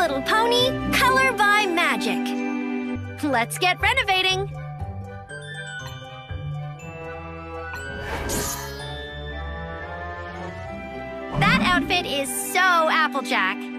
Little Pony Color by Magic. Let's get renovating. That outfit is so Applejack.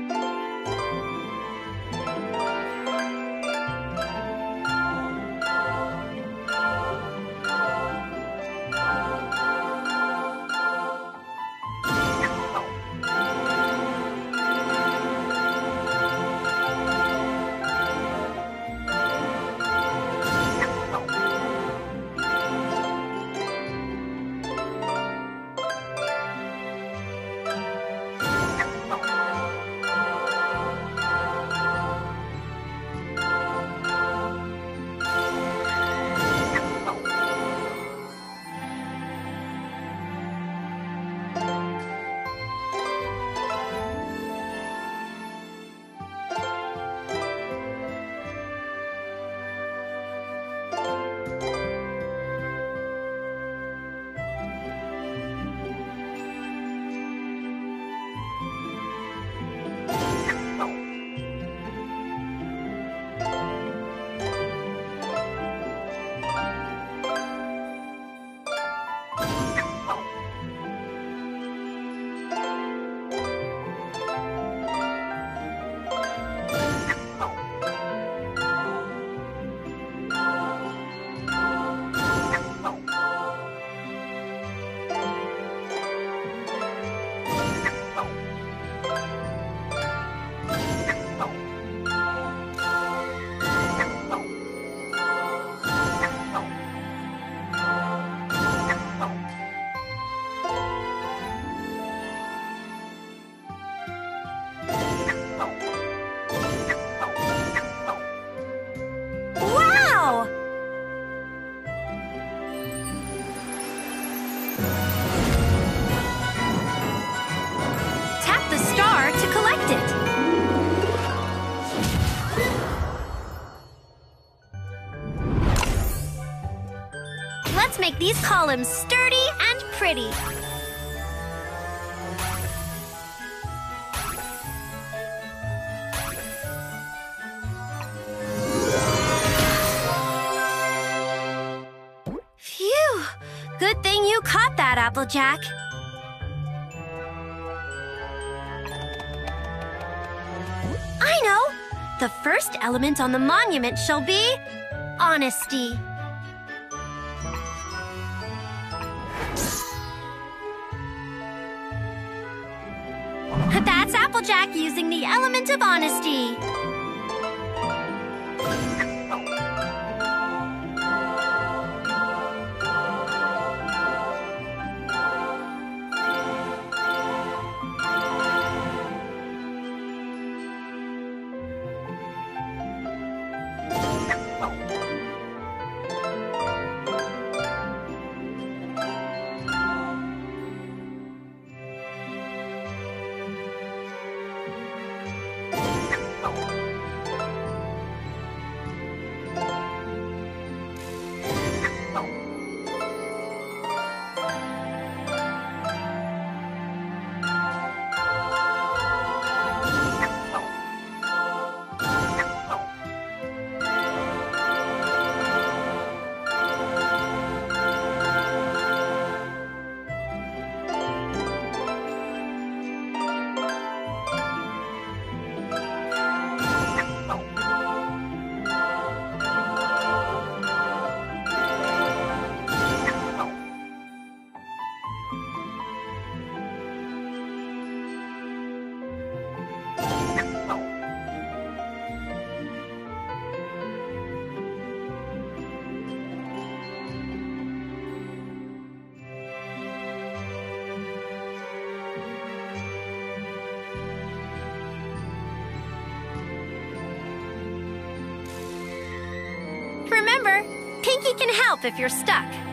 道。Let's make these columns sturdy and pretty. Phew! Good thing you caught that, Applejack. I know! The first element on the monument shall be honesty. That's Applejack using the element of honesty. Remember, Pinkie can help if you're stuck.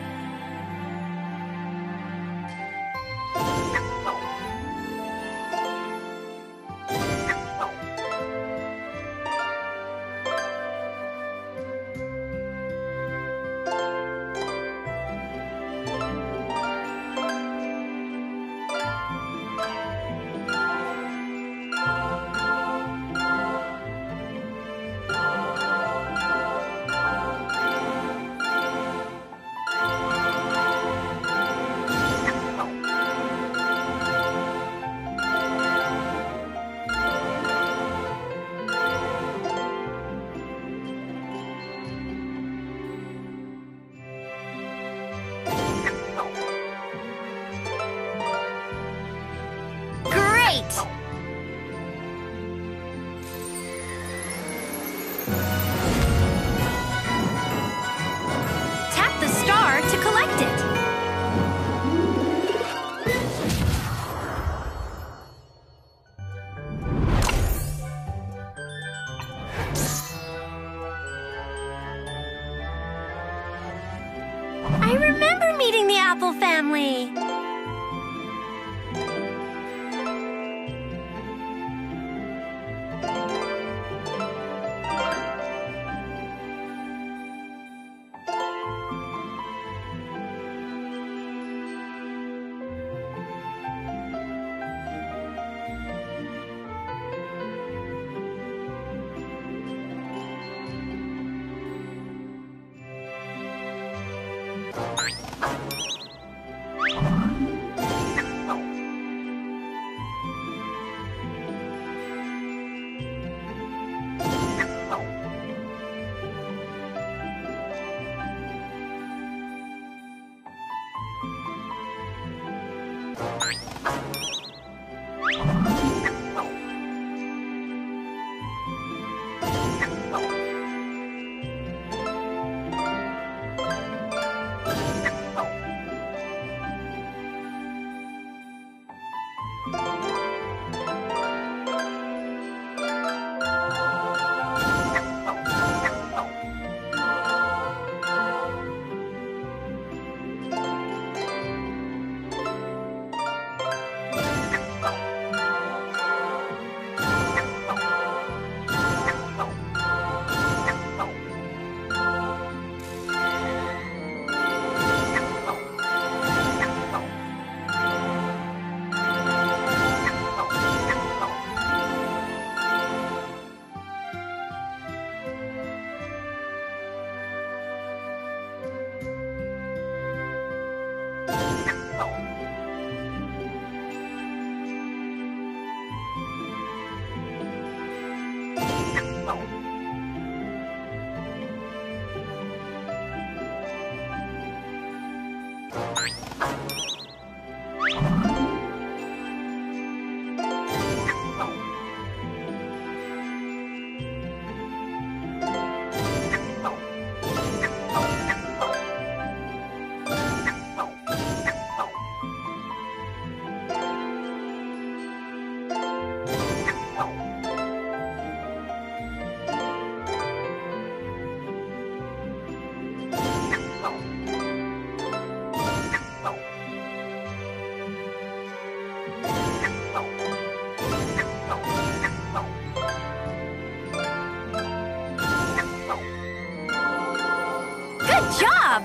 Good job!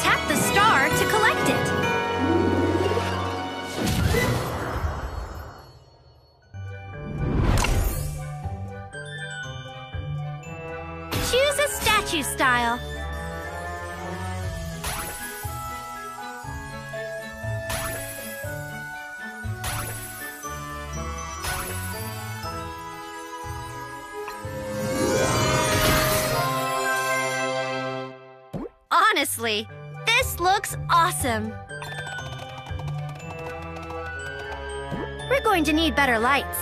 Tap the star to collect it. Choose a statue style. Honestly, this looks awesome. We're going to need better lights.